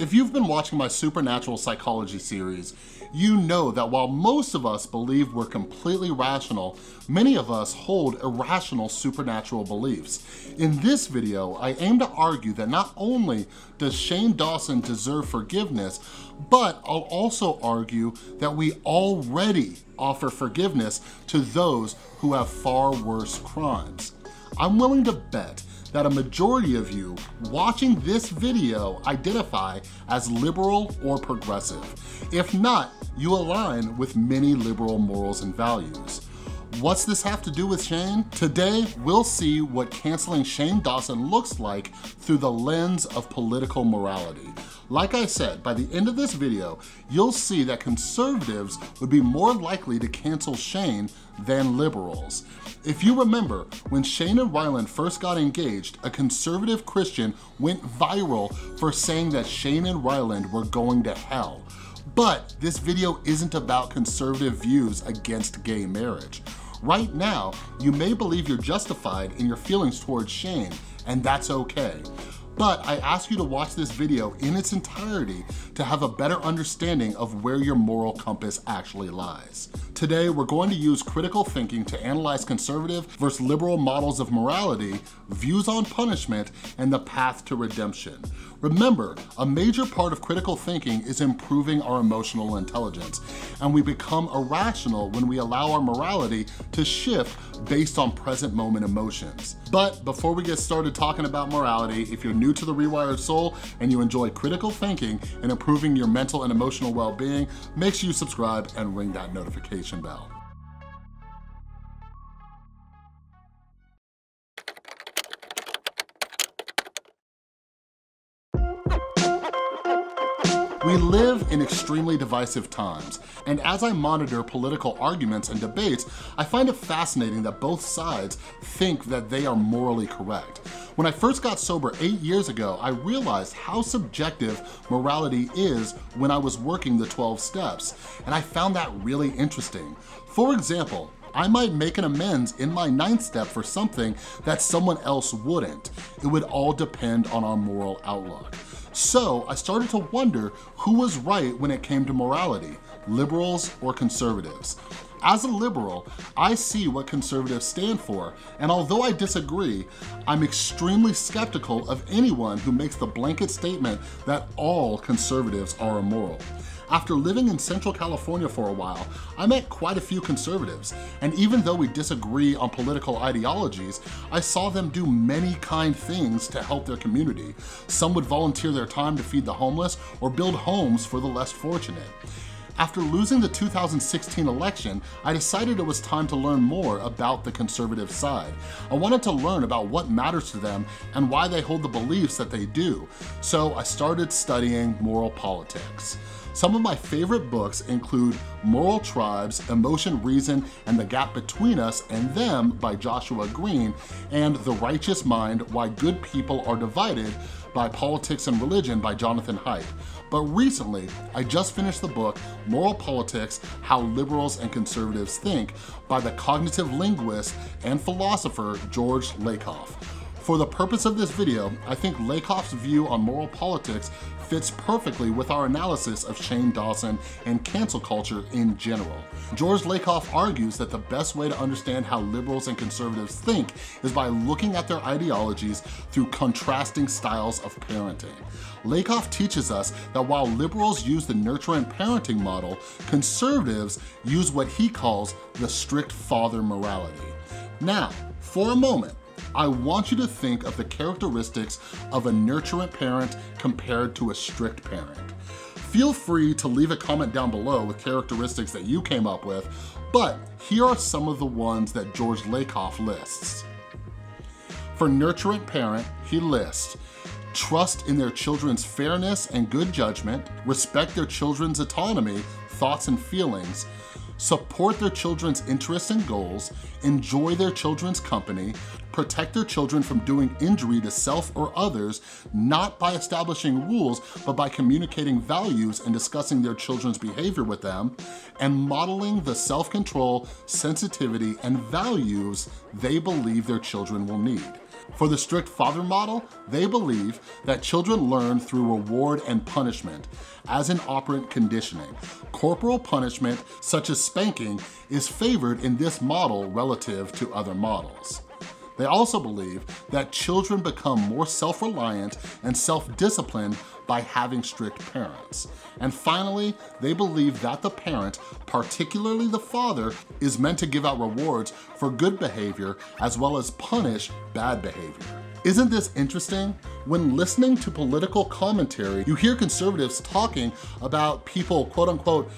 If you've been watching my supernatural psychology series, you know that while most of us believe we're completely rational, many of us hold irrational supernatural beliefs. In this video, I aim to argue that not only does Shane Dawson deserve forgiveness, but I'll also argue that we already offer forgiveness to those who have far worse crimes. I'm willing to bet that a majority of you watching this video identify as liberal or progressive. If not, you align with many liberal morals and values. What's this have to do with Shane? Today, we'll see what canceling Shane Dawson looks like through the lens of political morality. Like I said, by the end of this video, you'll see that conservatives would be more likely to cancel Shane than liberals. If you remember, when Shane and Ryland first got engaged, a conservative Christian went viral for saying that Shane and Ryland were going to hell. But this video isn't about conservative views against gay marriage. Right now, you may believe you're justified in your feelings towards Shane, and that's okay. But I ask you to watch this video in its entirety to have a better understanding of where your moral compass actually lies. Today, we're going to use critical thinking to analyze conservative versus liberal models of morality, views on punishment, and the path to redemption. Remember, a major part of critical thinking is improving our emotional intelligence, and we become irrational when we allow our morality to shift based on present moment emotions. But before we get started talking about morality, if you're new to The Rewired Soul and you enjoy critical thinking and improving your mental and emotional well-being, make sure you subscribe and ring that notification bell. We live in extremely divisive times, and as I monitor political arguments and debates, I find it fascinating that both sides think that they are morally correct. When I first got sober eight years ago, I realized how subjective morality is when I was working the 12 steps, and I found that really interesting. For example, I might make an amends in my ninth step for something that someone else wouldn't. It would all depend on our moral outlook. So I started to wonder who was right when it came to morality, liberals or conservatives. As a liberal, I see what conservatives stand for, and although I disagree, I'm extremely skeptical of anyone who makes the blanket statement that all conservatives are immoral. After living in Central California for a while, I met quite a few conservatives, and even though we disagree on political ideologies, I saw them do many kind things to help their community. Some would volunteer their time to feed the homeless or build homes for the less fortunate. After losing the 2016 election, I decided it was time to learn more about the conservative side. I wanted to learn about what matters to them and why they hold the beliefs that they do, so I started studying moral politics. Some of my favorite books include Moral Tribes, Emotion, Reason, and the Gap Between Us and Them by Joshua Greene, and The Righteous Mind, Why Good People Are Divided by Politics and Religion by Jonathan Haidt. But recently, I just finished the book, Moral Politics, How Liberals and Conservatives Think by the cognitive linguist and philosopher George Lakoff. For the purpose of this video, I think Lakoff's view on moral politics fits perfectly with our analysis of Shane Dawson and cancel culture in general. George Lakoff argues that the best way to understand how liberals and conservatives think is by looking at their ideologies through contrasting styles of parenting. Lakoff teaches us that while liberals use the nurturant parenting model, conservatives use what he calls the strict father morality. Now, for a moment, I want you to think of the characteristics of a nurturant parent compared to a strict parent. Feel free to leave a comment down below with characteristics that you came up with, but here are some of the ones that George Lakoff lists. For nurturant parent, he lists trust in their children's fairness and good judgment, respect their children's autonomy, thoughts and feelings, support their children's interests and goals, enjoy their children's company, protect their children from doing injury to self or others, not by establishing rules, but by communicating values and discussing their children's behavior with them, and modeling the self-control, sensitivity, and values they believe their children will need. For the strict father model, they believe that children learn through reward and punishment, as in operant conditioning. Corporal punishment, such as spanking, is favored in this model relative to other models. They also believe that children become more self-reliant and self-disciplined by having strict parents. And finally, they believe that the parent, particularly the father, is meant to give out rewards for good behavior as well as punish bad behavior. Isn't this interesting? When listening to political commentary, you hear conservatives talking about people, quote unquote,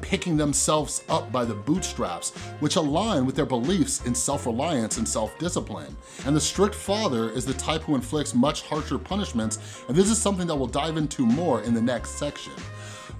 picking themselves up by the bootstraps, which align with their beliefs in self-reliance and self-discipline. And the strict father is the type who inflicts much harsher punishments, and this is something that we'll dive into more in the next section.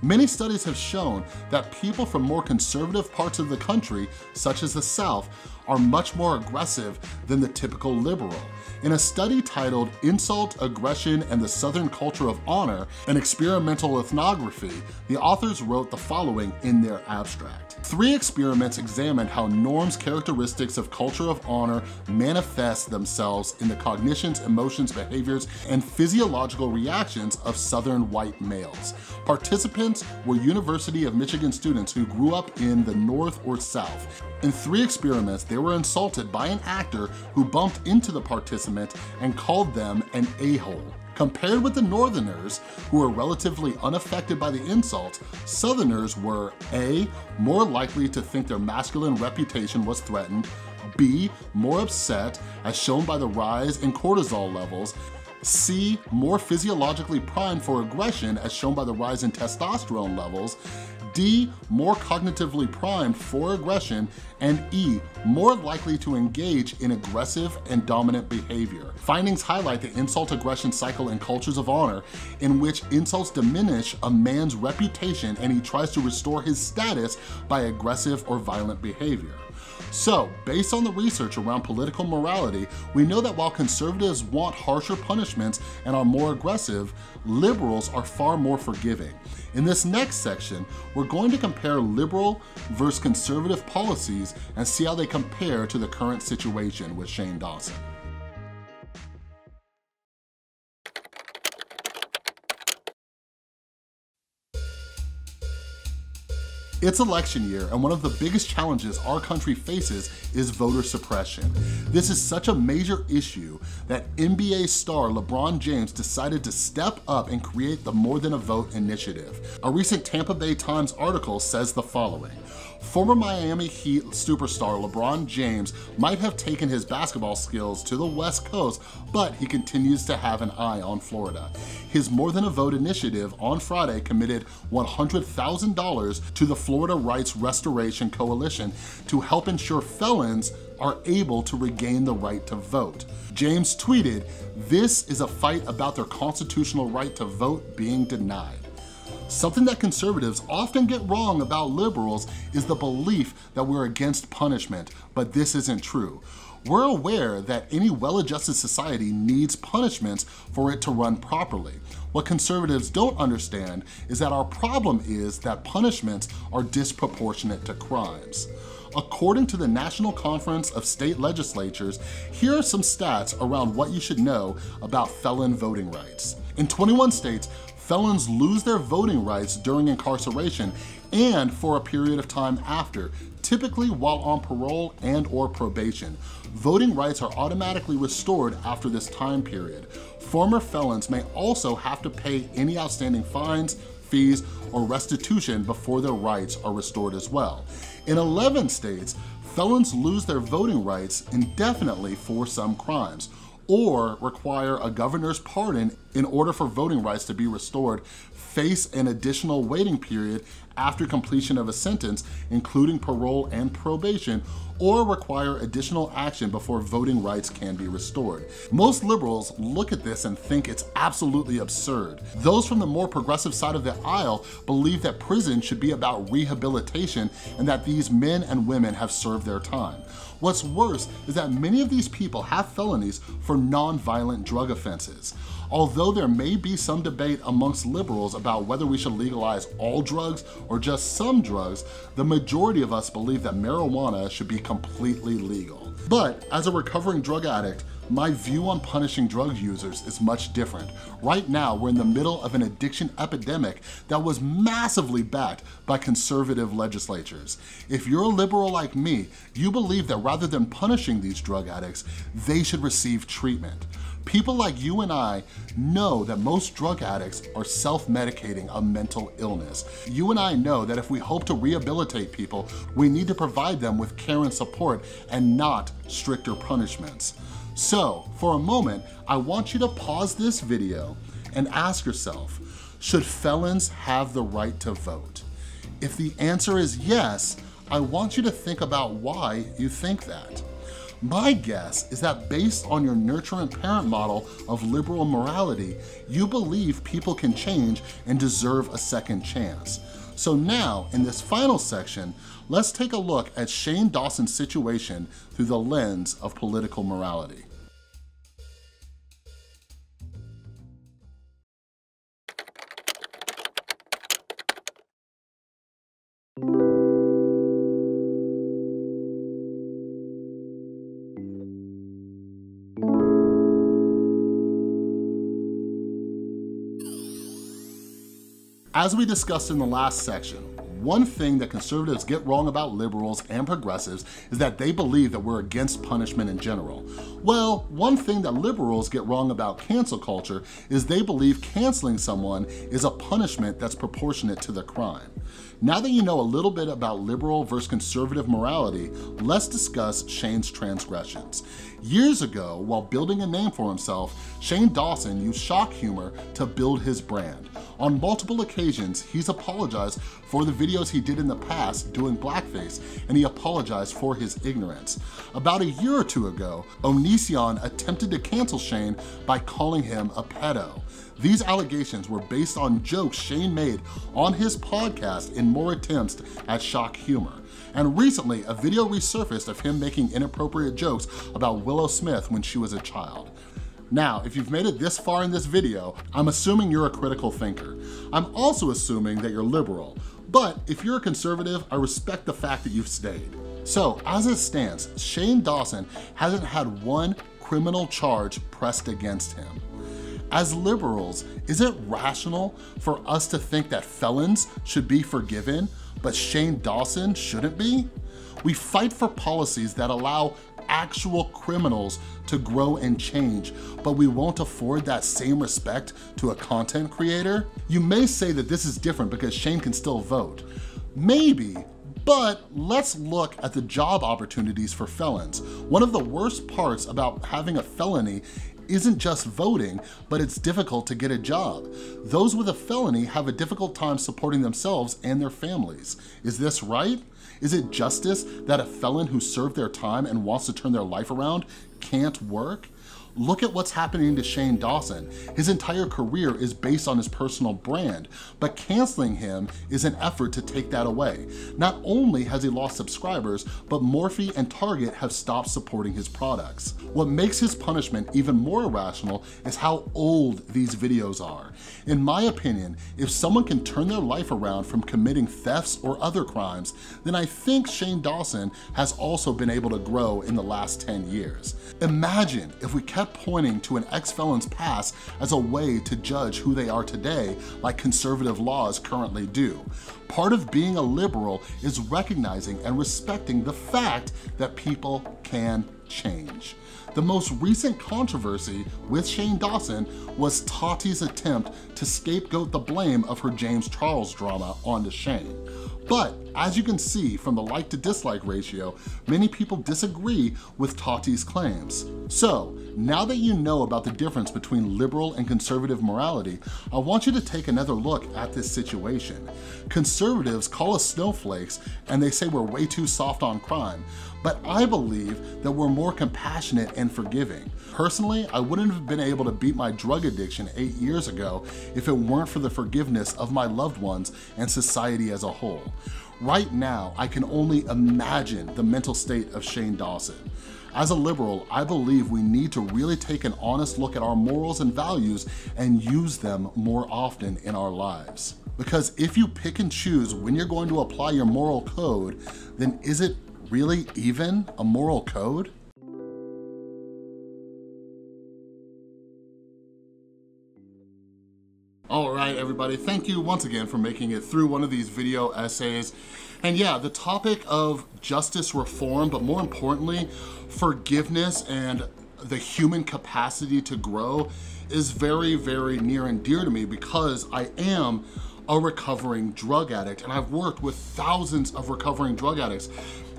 Many studies have shown that people from more conservative parts of the country, such as the South, are much more aggressive than the typical liberal. In a study titled Insult, Aggression, and the Southern Culture of Honor, an experimental ethnography, the authors wrote the following in their abstract. Three experiments examined how norms characteristics of culture of honor manifest themselves in the cognitions, emotions, behaviors, and physiological reactions of Southern white males. Participants were University of Michigan students who grew up in the North or South. In three experiments, they were insulted by an actor who bumped into the participant and called them an a-hole. Compared with the Northerners, who were relatively unaffected by the insult, Southerners were A, more likely to think their masculine reputation was threatened, B, more upset, as shown by the rise in cortisol levels, C, more physiologically primed for aggression as shown by the rise in testosterone levels, D, more cognitively primed for aggression, and E, more likely to engage in aggressive and dominant behavior. Findings highlight the insult aggression cycle in cultures of honor in which insults diminish a man's reputation and he tries to restore his status by aggressive or violent behavior. So, based on the research around political morality, we know that while conservatives want harsher punishments and are more aggressive, liberals are far more forgiving. In this next section, we're going to compare liberal versus conservative policies and see how they compare to the current situation with Shane Dawson. It's election year, and one of the biggest challenges our country faces is voter suppression. This is such a major issue that NBA star LeBron James decided to step up and create the More Than a Vote initiative. A recent Tampa Bay Times article says the following. Former Miami Heat superstar LeBron James might have taken his basketball skills to the West Coast, but he continues to have an eye on Florida. His More Than a Vote initiative on Friday committed $100,000 to the Florida Rights Restoration Coalition to help ensure felons are able to regain the right to vote. James tweeted, this is a fight about their constitutional right to vote being denied. Something that conservatives often get wrong about liberals is the belief that we're against punishment, but this isn't true. We're aware that any well-adjusted society needs punishments for it to run properly. What conservatives don't understand is that our problem is that punishments are disproportionate to crimes. According to the National Conference of State Legislatures, here are some stats around what you should know about felon voting rights. In 21 states, felons lose their voting rights during incarceration and for a period of time after, typically while on parole and or probation. Voting rights are automatically restored after this time period. Former felons may also have to pay any outstanding fines, fees, or restitution before their rights are restored as well. In 11 states, felons lose their voting rights indefinitely for some crimes or require a governor's pardon in order for voting rights to be restored, face an additional waiting period after completion of a sentence, including parole and probation, or require additional action before voting rights can be restored. Most liberals look at this and think it's absolutely absurd. Those from the more progressive side of the aisle believe that prison should be about rehabilitation and that these men and women have served their time. What's worse is that many of these people have felonies for non-violent drug offenses. Although there may be some debate amongst liberals about whether we should legalize all drugs or just some drugs, the majority of us believe that marijuana should be completely legal. But as a recovering drug addict, My view on punishing drug users is much different. Right now, we're in the middle of an addiction epidemic that was massively backed by conservative legislatures. If you're a liberal like me, you believe that rather than punishing these drug addicts, they should receive treatment. People like you and I know that most drug addicts are self-medicating a mental illness. You and I know that if we hope to rehabilitate people, we need to provide them with care and support and not stricter punishments. So, for a moment, I want you to pause this video and ask yourself, should felons have the right to vote? If the answer is yes, I want you to think about why you think that. My guess is that based on your nurturant parent model of liberal morality, you believe people can change and deserve a second chance. So now, in this final section, let's take a look at Shane Dawson's situation through the lens of political morality. As we discussed in the last section, one thing that conservatives get wrong about liberals and progressives is that they believe that we're against punishment in general. Well, one thing that liberals get wrong about cancel culture is they believe canceling someone is a punishment that's proportionate to the crime. Now that you know a little bit about liberal versus conservative morality, let's discuss Shane's transgressions. Years ago, while building a name for himself, Shane Dawson used shock humor to build his brand. On multiple occasions, he's apologized for the videos he did in the past doing blackface, and he apologized for his ignorance. About a year or two ago, Onision attempted to cancel Shane by calling him a pedo. These allegations were based on jokes Shane made on his podcast in more attempts at shock humor. And recently, a video resurfaced of him making inappropriate jokes about Willow Smith when she was a child. Now, if you've made it this far in this video, I'm assuming you're a critical thinker. I'm also assuming that you're liberal, but if you're a conservative, I respect the fact that you've stayed. So, as it stands, Shane Dawson hasn't had one criminal charge pressed against him. As liberals, is it rational for us to think that felons should be forgiven, but Shane Dawson shouldn't be? We fight for policies that allow actual criminals to grow and change, but we won't afford that same respect to a content creator? You may say that this is different because Shane can still vote. Maybe, but let's look at the job opportunities for felons. One of the worst parts about having a felony isn't just voting, but it's difficult to get a job. Those with a felony have a difficult time supporting themselves and their families. Is this right? Is it justice that a felon who served their time and wants to turn their life around can't work? Look at what's happening to Shane Dawson. His entire career is based on his personal brand, but canceling him is an effort to take that away. Not only has he lost subscribers, but Morphe and Target have stopped supporting his products. What makes his punishment even more irrational is how old these videos are. In my opinion, if someone can turn their life around from committing thefts or other crimes, then I think Shane Dawson has also been able to grow in the last 10 years. Imagine if we kept kept pointing to an ex-felon's past as a way to judge who they are today like conservative laws currently do. Part of being a liberal is recognizing and respecting the fact that people can change. The most recent controversy with Shane Dawson was Tati's attempt to scapegoat the blame of her James Charles drama onto Shane. But as you can see from the like to dislike ratio, many people disagree with Tati's claims. So now that you know about the difference between liberal and conservative morality, I want you to take another look at this situation. Conservatives call us snowflakes and they say we're way too soft on crime, but I believe that we're more compassionate and forgiving. Personally, I wouldn't have been able to beat my drug addiction eight years ago if it weren't for the forgiveness of my loved ones and society as a whole. Right now, I can only imagine the mental state of Shane Dawson. As a liberal, I believe we need to really take an honest look at our morals and values and use them more often in our lives. Because if you pick and choose when you're going to apply your moral code, then is it really even a moral code? Everybody, thank you once again for making it through one of these video essays. And yeah, the topic of justice reform, but more importantly, forgiveness and the human capacity to grow is very, very near and dear to me because I am a recovering drug addict and I've worked with thousands of recovering drug addicts.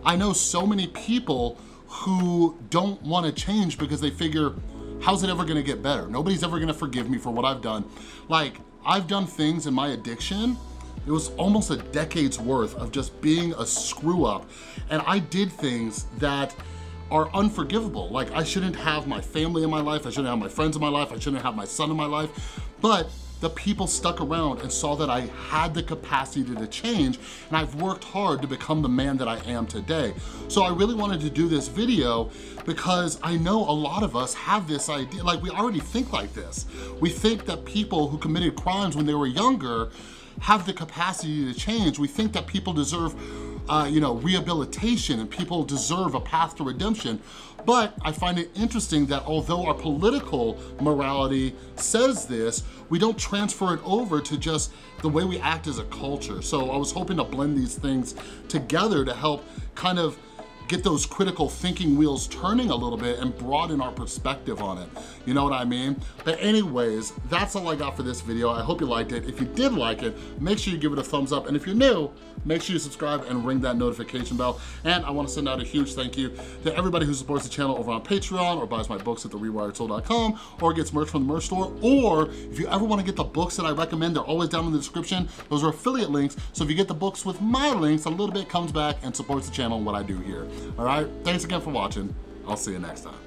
I know so many people who don't wanna change because they figure, how's it ever gonna get better? Nobody's ever gonna forgive me for what I've done. Like, I've done things in my addiction it was almost a decade's worth of just being a screw up. And I did things that are unforgivable. Like I shouldn't have my family in my life, I shouldn't have my friends in my life, I shouldn't have my son in my life, but the people stuck around and saw that I had the capacity to change and I've worked hard to become the man that I am today. So I really wanted to do this video because I know a lot of us have this idea, like we already think like this. We think that people who committed crimes when they were younger have the capacity to change. We think that people deserve uh, you know, rehabilitation and people deserve a path to redemption. But I find it interesting that although our political morality says this, we don't transfer it over to just the way we act as a culture. So I was hoping to blend these things together to help kind of get those critical thinking wheels turning a little bit and broaden our perspective on it. You know what I mean? But anyways, that's all I got for this video. I hope you liked it. If you did like it, make sure you give it a thumbs up. And if you're new, make sure you subscribe and ring that notification bell. And I wanna send out a huge thank you to everybody who supports the channel over on Patreon or buys my books at therewiredsoul.com or gets merch from the merch store. Or if you ever wanna get the books that I recommend, they're always down in the description. Those are affiliate links. So if you get the books with my links, a little bit comes back and supports the channel and what I do here. All right, thanks again for watching. I'll see you next time.